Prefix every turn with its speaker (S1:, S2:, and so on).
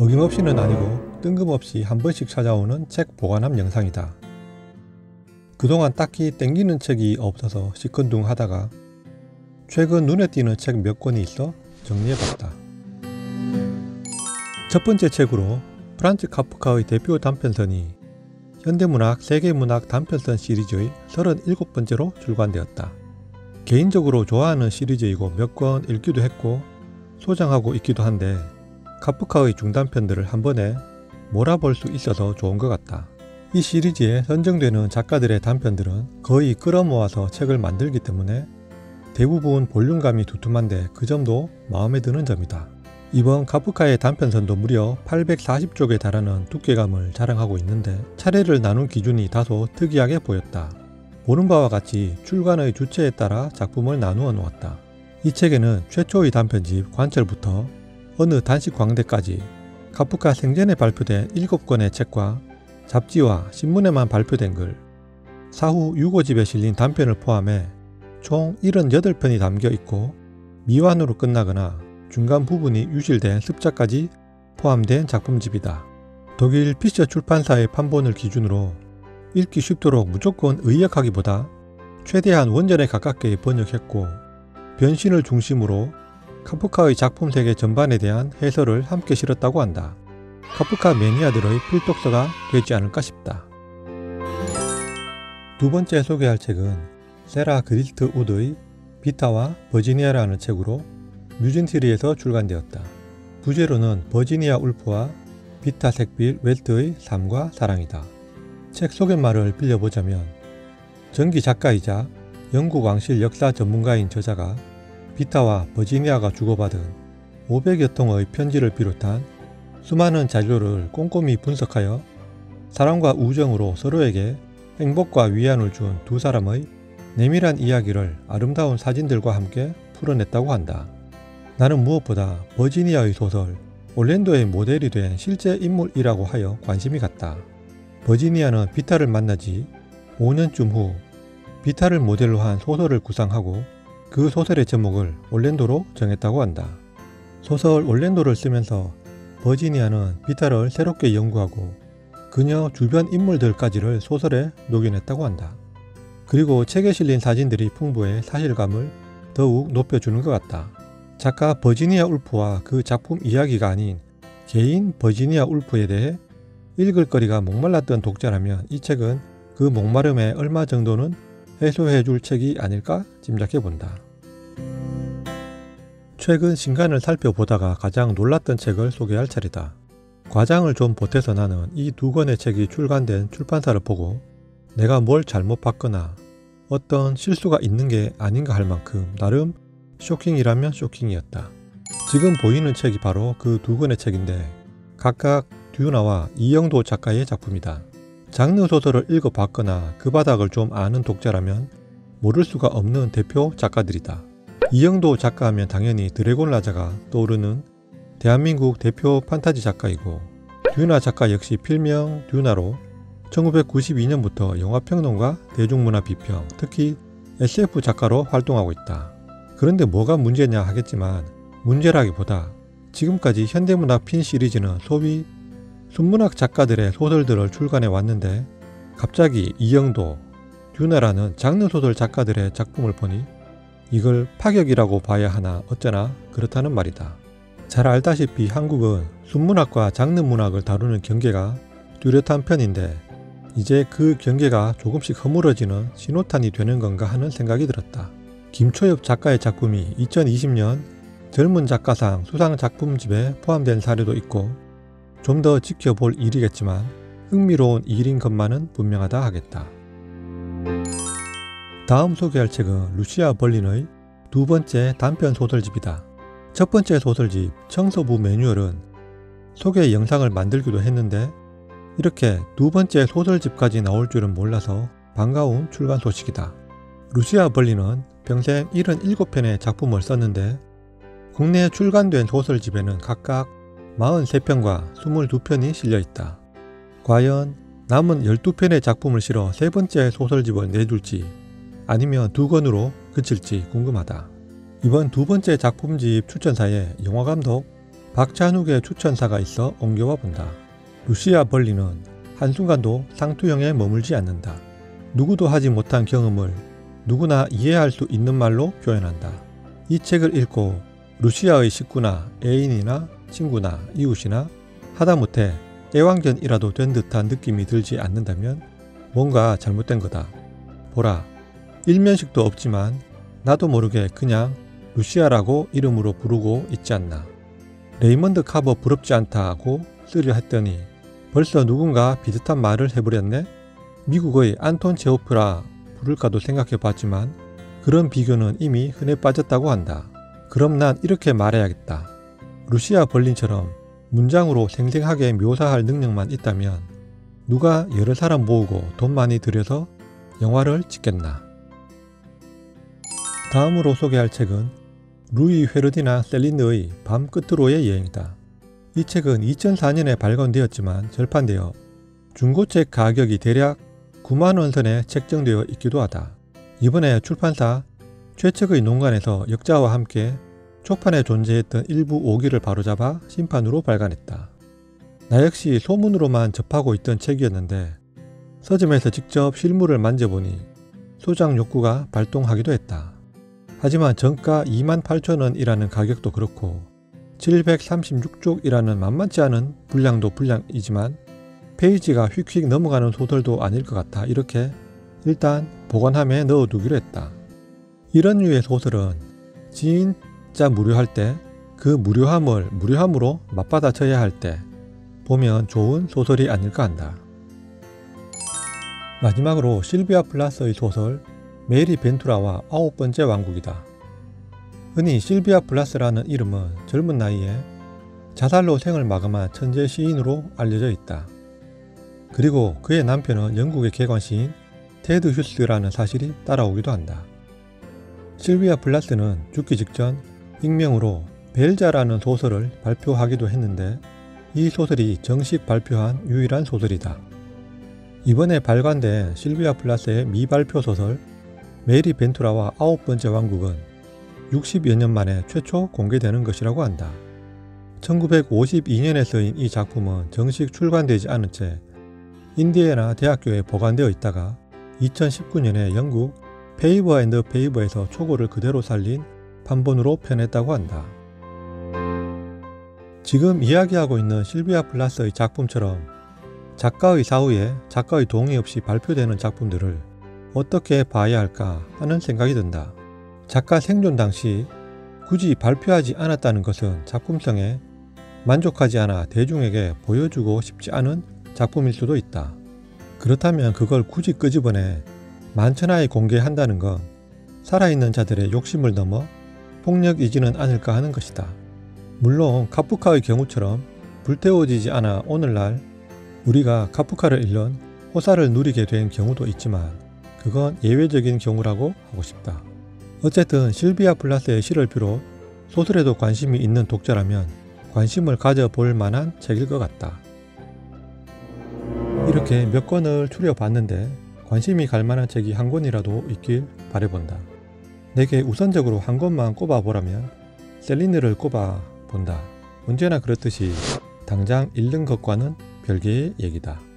S1: 어김없이는 아니고 뜬금없이 한 번씩 찾아오는 책 보관함 영상이다. 그동안 딱히 땡기는 책이 없어서 시큰둥 하다가 최근 눈에 띄는 책 몇 권이 있어 정리해봤다. 첫 번째 책으로 프란츠 카프카의 대표 단편선이 현대문학 세계문학 단편선 시리즈의 37번째로 출간되었다. 개인적으로 좋아하는 시리즈이고 몇 권 읽기도 했고 소장하고 있기도 한데 카프카의 중단편들을 한 번에 몰아볼 수 있어서 좋은 것 같다. 이 시리즈에 선정되는 작가들의 단편들은 거의 끌어모아서 책을 만들기 때문에 대부분 볼륨감이 두툼한데 그 점도 마음에 드는 점이다. 이번 카프카의 단편선도 무려 840쪽에 달하는 두께감을 자랑하고 있는데 차례를 나눈 기준이 다소 특이하게 보였다. 보는 바와 같이 출간의 주체에 따라 작품을 나누어 놓았다. 이 책에는 최초의 단편집 관철부터 어느 단식 광대까지 카프카 생전에 발표된 7권의 책과 잡지와 신문에만 발표된 글, 사후 유고집에 실린 단편을 포함해 총 78편이 담겨 있고 미완으로 끝나거나 중간 부분이 유실된 습작까지 포함된 작품집이다. 독일 피셔 출판사의 판본을 기준으로 읽기 쉽도록 무조건 의역하기보다 최대한 원전에 가깝게 번역했고 변신을 중심으로 카프카의 작품 세계 전반에 대한 해설을 함께 실었다고 한다. 카프카 매니아들의 필독서가 되지 않을까 싶다. 두 번째 소개할 책은 세라 그리스트 우드의 비타와 버지니아라는 책으로 뮤진티리에서 출간되었다. 부제로는 버지니아 울프와 비타 색빌 웰트의 삶과 사랑이다. 책 소개말을 빌려보자면 전기 작가이자 영국 왕실 역사 전문가인 저자가 비타와 버지니아가 주고받은 500여 통의 편지를 비롯한 수많은 자료를 꼼꼼히 분석하여 사랑과 우정으로 서로에게 행복과 위안을 준 두 사람의 내밀한 이야기를 아름다운 사진들과 함께 풀어냈다고 한다. 나는 무엇보다 버지니아의 소설 올랜도의 모델이 된 실제 인물이라고 하여 관심이 갔다. 버지니아는 비타를 만나지 5년쯤 후 비타를 모델로 한 소설을 구상하고 그 소설의 제목을 올랜도로 정했다고 한다. 소설 올랜도를 쓰면서 버지니아는 비타를 새롭게 연구하고 그녀 주변 인물들까지를 소설에 녹여냈다고 한다. 그리고 책에 실린 사진들이 풍부해 사실감을 더욱 높여주는 것 같다. 작가 버지니아 울프와 그 작품 이야기가 아닌 개인 버지니아 울프에 대해 읽을 거리가 목말랐던 독자라면 이 책은 그 목마름에 얼마 정도는 해소해 줄 책이 아닐까 짐작해 본다. 최근 신간을 살펴보다가 가장 놀랐던 책을 소개할 차례다. 과장을 좀 보태서 나는 이 두 권의 책이 출간된 출판사를 보고 내가 뭘 잘못 봤거나 어떤 실수가 있는 게 아닌가 할 만큼 나름 쇼킹이라면 쇼킹이었다. 지금 보이는 책이 바로 그 두 권의 책인데 각각 듀나와 이영도 작가의 작품이다. 장르 소설을 읽어봤거나 그 바닥을 좀 아는 독자라면 모를 수가 없는 대표 작가들이다. 이영도 작가 하면 당연히 드래곤 라자가 떠오르는 대한민국 대표 판타지 작가이고 듀나 작가 역시 필명 듀나로 1992년부터 영화평론가 대중문화 비평, 특히 SF 작가로 활동하고 있다. 그런데 뭐가 문제냐 하겠지만 문제라기보다 지금까지 현대문학 핀 시리즈는 소위 순문학 작가들의 소설들을 출간해 왔는데 갑자기 이영도, 듀나라는 장르 소설 작가들의 작품을 보니 이걸 파격이라고 봐야 하나 어쩌나 그렇다는 말이다. 잘 알다시피 한국은 순문학과 장르 문학을 다루는 경계가 뚜렷한 편인데 이제 그 경계가 조금씩 허물어지는 신호탄이 되는 건가 하는 생각이 들었다. 김초엽 작가의 작품이 2020년 젊은 작가상 수상 작품집에 포함된 사례도 있고 좀 더 지켜볼 일이겠지만 흥미로운 일인 것만은 분명하다 하겠다. 다음 소개할 책은 루시아 벌린의 두 번째 단편 소설집이다. 첫 번째 소설집 청소부 매뉴얼은 소개 영상을 만들기도 했는데 이렇게 두 번째 소설집까지 나올 줄은 몰라서 반가운 출간 소식이다. 루시아 벌린은 평생 77편의 작품을 썼는데 국내에 출간된 소설집에는 각각 43편과 22편이 실려 있다. 과연 남은 12편의 작품을 실어 세 번째 소설집을 내줄지 아니면 두 권으로 그칠지 궁금하다. 이번 두 번째 작품집 추천사에 영화감독 박찬욱의 추천사가 있어 옮겨와 본다. 루시아 벌리는 한순간도 상투형에 머물지 않는다. 누구도 하지 못한 경험을 누구나 이해할 수 있는 말로 표현한다. 이 책을 읽고 루시아의 식구나 애인이나 친구나 이웃이나 하다못해 애완견이라도 된 듯한 느낌이 들지 않는다면 뭔가 잘못된 거다. 보라, 일면식도 없지만 나도 모르게 그냥 루시아라고 이름으로 부르고 있지 않나. 레이먼드 카버 부럽지 않다 하고 쓰려 했더니 벌써 누군가 비슷한 말을 해버렸네? 미국의 안톤 체호프라 부를까도 생각해 봤지만 그런 비교는 이미 흔해 빠졌다고 한다. 그럼 난 이렇게 말해야겠다. 루시아 벌린처럼 문장으로 생생하게 묘사할 능력만 있다면 누가 여러 사람 모으고 돈 많이 들여서 영화를 찍겠나. 다음으로 소개할 책은 루이 헤르디나 셀린느의 밤 끝으로의 여행이다. 이 책은 2004년에 발간되었지만 절판되어 중고책 가격이 대략 9만원 선에 책정되어 있기도 하다. 이번에 출판사 최측의 농간에서 역자와 함께 초판에 존재했던 일부 오기를 바로잡아 심판으로 발간했다. 나 역시 소문으로만 접하고 있던 책이었는데 서점에서 직접 실물을 만져보니 소장 욕구가 발동하기도 했다. 하지만 정가 28,000원이라는 가격도 그렇고 736쪽이라는 만만치 않은 분량도 분량이지만 페이지가 휙휙 넘어가는 소설도 아닐 것 같아 이렇게 일단 보관함에 넣어두기로 했다. 이런 류의 소설은 진짜 무료할 때 그 무료함을 무료함으로 맞받아쳐야 할 때 보면 좋은 소설이 아닐까 한다. 마지막으로 실비아 플라스의 소설 메리 벤투라와 아홉 번째 왕국이다. 흔히 실비아 플라스라는 이름은 젊은 나이에 자살로 생을 마감한 천재 시인으로 알려져 있다. 그리고 그의 남편은 영국의 계관 시인 테드 휴스라는 사실이 따라오기도 한다. 실비아 플라스는 죽기 직전 익명으로 벨자라는 소설을 발표하기도 했는데 이 소설이 정식 발표한 유일한 소설이다. 이번에 발간된 실비아 플라스의 미발표 소설 메리 벤투라와 아홉 번째 왕국은 60여 년 만에 최초 공개되는 것이라고 한다. 1952년에 쓰인 이 작품은 정식 출간되지 않은 채 인디애나 대학교에 보관되어 있다가 2019년에 영국 페이버 앤드 페이버에서 초고를 그대로 살린 판본으로 펴냈다고 한다. 지금 이야기하고 있는 실비아 플라스의 작품처럼 작가의 사후에 작가의 동의 없이 발표되는 작품들을 어떻게 봐야 할까 하는 생각이 든다. 작가 생존 당시 굳이 발표하지 않았다는 것은 작품성에 만족하지 않아 대중에게 보여주고 싶지 않은 작품일 수도 있다. 그렇다면 그걸 굳이 끄집어내 만천하에 공개한다는 건 살아있는 자들의 욕심을 넘어 폭력이지는 않을까 하는 것이다. 물론 카프카의 경우처럼 불태워지지 않아 오늘날 우리가 카프카를 읽는 호사를 누리게 된 경우도 있지만 그건 예외적인 경우라고 하고 싶다. 어쨌든 실비아 플라스의 시를 비롯 소설에도 관심이 있는 독자라면 관심을 가져볼 만한 책일 것 같다. 이렇게 몇 권을 추려봤는데 관심이 갈 만한 책이 한 권이라도 있길 바래본다. 내게 우선적으로 한 권만 꼽아보라면 셀리느를 꼽아본다. 언제나 그렇듯이 당장 읽는 것과는 별개의 얘기다.